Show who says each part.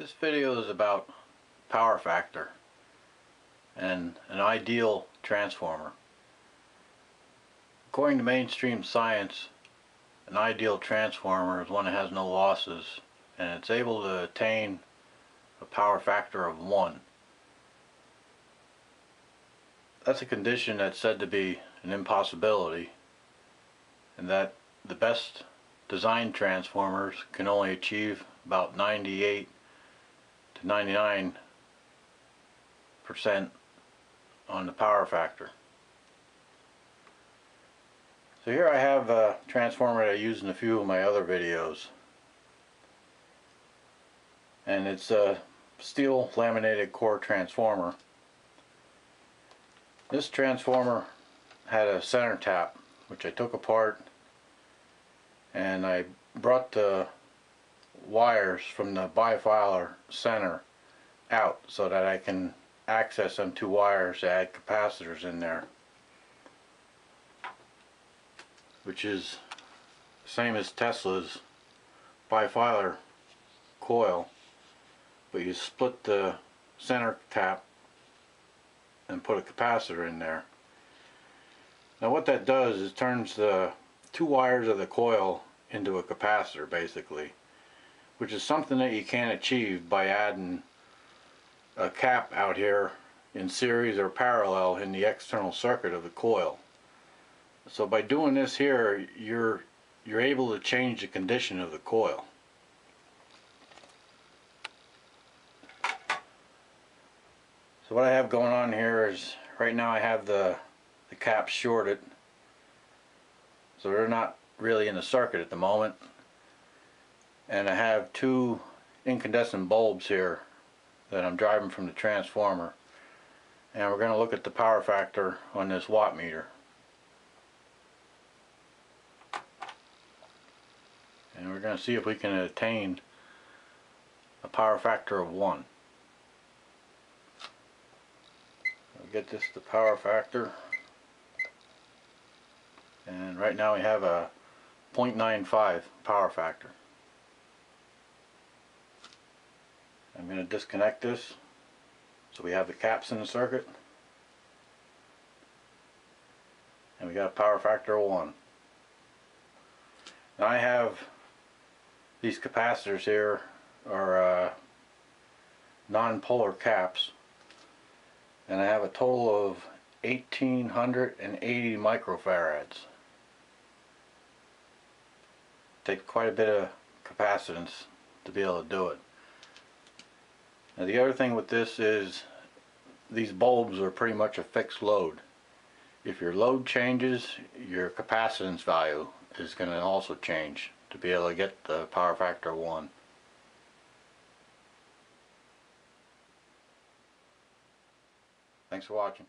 Speaker 1: This video is about power factor and an ideal transformer. According to mainstream science, an ideal transformer is one that has no losses and it's able to attain a power factor of 1. That's a condition that's said to be an impossibility and that the best design transformers can only achieve about 98 to 99 percent on the power factor. So here I have a transformer that I used in a few of my other videos and it's a steel laminated core transformer. This transformer had a center tap which I took apart and I brought the wires from the bifilar center out so that I can access them two wires to add capacitors in there which is same as Tesla's bifilar coil but you split the center tap and put a capacitor in there. Now what that does is turns the two wires of the coil into a capacitor basically which is something that you can't achieve by adding a cap out here in series or parallel in the external circuit of the coil. So by doing this here you're you're able to change the condition of the coil. So what I have going on here is right now I have the the cap shorted so they're not really in the circuit at the moment and I have two incandescent bulbs here that I'm driving from the transformer. And we're going to look at the power factor on this watt meter. And we're going to see if we can attain a power factor of 1 I'll get this to power factor. And right now we have a 0.95 power factor I'm going to disconnect this so we have the caps in the circuit and we got a power factor of 1. Now I have these capacitors here are uh, non-polar caps and I have a total of 1880 microfarads. Take quite a bit of capacitance to be able to do it. Now the other thing with this is these bulbs are pretty much a fixed load. If your load changes, your capacitance value is going to also change to be able to get the power factor 1. Thanks for watching.